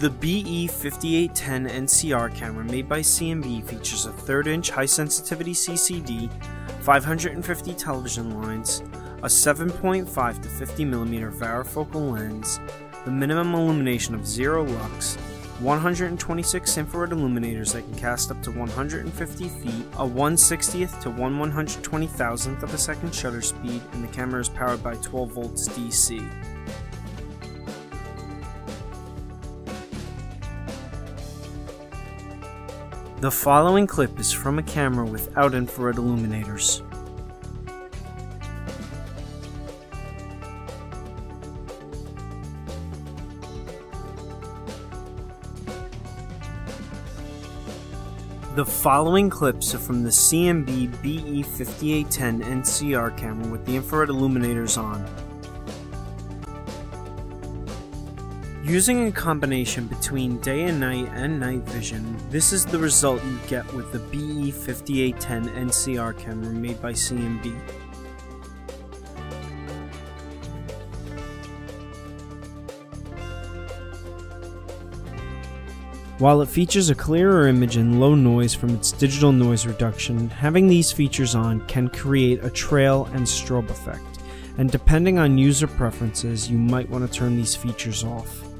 The BE5810 NCR camera made by CNB features a 3rd inch high sensitivity CCD, 550 television lines, a 7.5 to 50 mm varifocal lens, the minimum illumination of 0 lux, 126 infrared illuminators that can cast up to 150 feet, a 160th to 1 120,000th of a second shutter speed, and the camera is powered by 12 volts DC. The following clip is from a camera without infrared illuminators. The following clips are from the CNB BE5810 NCR camera with the infrared illuminators on. Using a combination between day and night and night vision, this is the result you get with the BE5810 NCR camera made by CNB. While it features a clearer image and low noise from its digital noise reduction, having these features on can create a trail and strobe effect, and depending on user preferences, you might want to turn these features off.